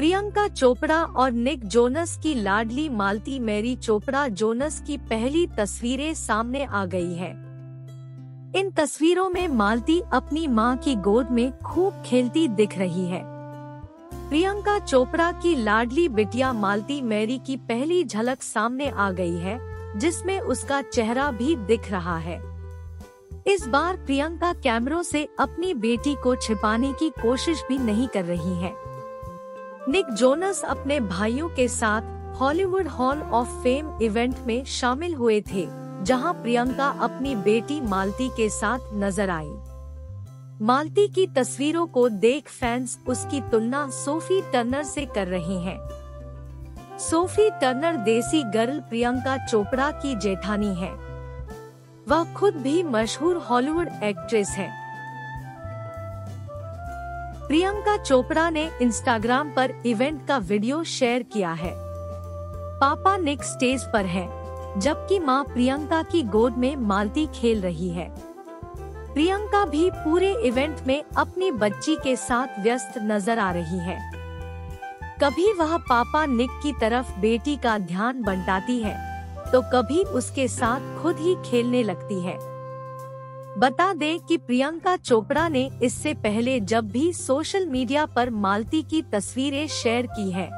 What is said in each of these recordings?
प्रियंका चोपड़ा और Nick Jonas की लाडली मालती मैरी चोपड़ा जोनस की पहली तस्वीरें सामने आ गई है। इन तस्वीरों में मालती अपनी माँ की गोद में खूब खेलती दिख रही है। प्रियंका चोपड़ा की लाडली बिटिया मालती मैरी की पहली झलक सामने आ गई है, जिसमें उसका चेहरा भी दिख रहा है। इस बार प्रियंका कैमरों से अपनी बेटी को छिपाने की कोशिश भी नहीं कर रही है। निक जोनस अपने भाइयों के साथ Hollywood hall of fame event में शामिल हुए थे, जहाँ प्रियंका अपनी बेटी मालती के साथ नज़र आई। मालती की तस्वीरों को देख फैंस उसकी तुलना सोफी टर्नर से कर रहे हैं। Sophie Turner desi girl Priyanka Chopra की जेठानी है। वह खुद भी मशहूर हॉलीवुड एक्ट्रेस है। प्रियंका चोपड़ा ने इंस्टाग्राम पर इवेंट का वीडियो शेयर किया है। पापा निक स्टेज पर है, जबकि माँ प्रियंका की गोद में मालती खेल रही है। प्रियंका भी पूरे इवेंट में अपनी बच्ची के साथ व्यस्त नज़र आ रही है। कभी वह पापा निक की तरफ़ बेटी का ध्यान बंटाती है तो कभी उसके साथ खुद ही खेलने लगती है। बता दे कि प्रियंका चोपड़ा ने इससे पहले जब भी सोशल मीडिया पर मालती की तस्वीरें शेयर की है,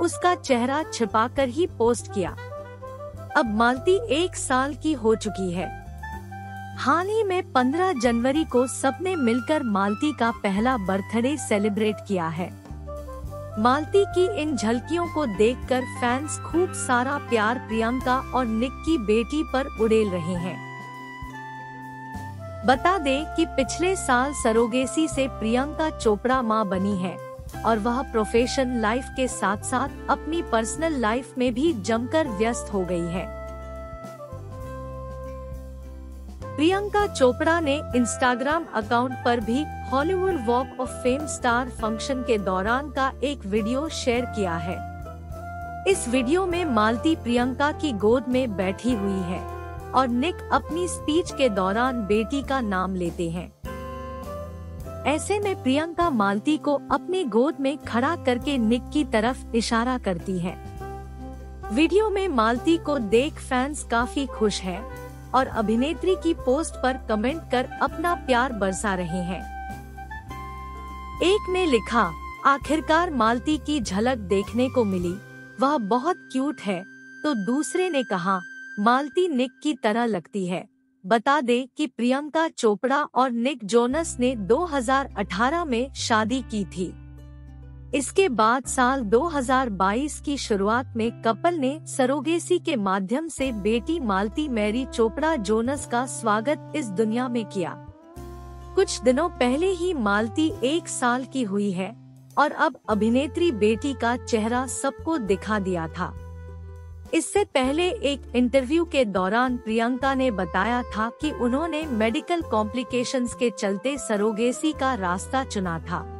उसका चेहरा छिपाकर ही पोस्ट किया। अब मालती एक साल की हो चुकी है। हाल ही में 15 जनवरी को सबने मिलकर मालती का पहला बर्थडे सेलिब्रेट किया है। मालती की इन झलकियों को देखकर फैंस खूब सारा प्यार प्रियंका और निक की बेटी पर उड़ेल रहे हैं। बता दे कि पिछले साल सरोगेसी से प्रियंका चोपड़ा माँ बनी है, और वह प्रोफेशन लाइफ के साथ साथ अपनी पर्सनल लाइफ में भी जमकर व्यस्त हो गई है। प्रियंका चोपड़ा ने इंस्टाग्राम अकाउंट पर भी Hollywood walk of fame star function के दौरान का एक वीडियो शेयर किया है। इस वीडियो में मालती प्रियंका की गोद में बैठी हुई है। और निक अपनी स्पीच के दौरान बेटी का नाम लेते हैं। ऐसे में प्रियंका मालती को अपनी गोद में खड़ा करके निक की तरफ़ इशारा करती है। वीडियो में मालती को देख फैंस काफ़ी खुश हैं और अभिनेत्री की पोस्ट पर कमेंट कर अपना प्यार बरसा रहे हैं। एक ने लिखा, आखिरकार मालती की झलक देखने को मिली। वह बहुत क्यूट है। तो दूसरे ने कहा मालती निक की तरह लगती है। बता दे कि प्रियंका चोपड़ा और निक जोनस ने 2018 में शादी की थी। इसके बाद साल 2022 की शुरुआत में कपल ने सरोगेसी के माध्यम से बेटी मालती मैरी चोपड़ा जोनस का स्वागत इस दुनिया में किया। कुछ दिनों पहले ही मालती एक साल की हुई है और अब अभिनेत्री बेटी का चेहरा सबको दिखा दिया था। इससे पहले एक इंटरव्यू के दौरान प्रियंका ने बताया था कि उन्होंने मेडिकल कॉम्प्लिकेशंस के चलते सरोगेसी का रास्ता चुना था।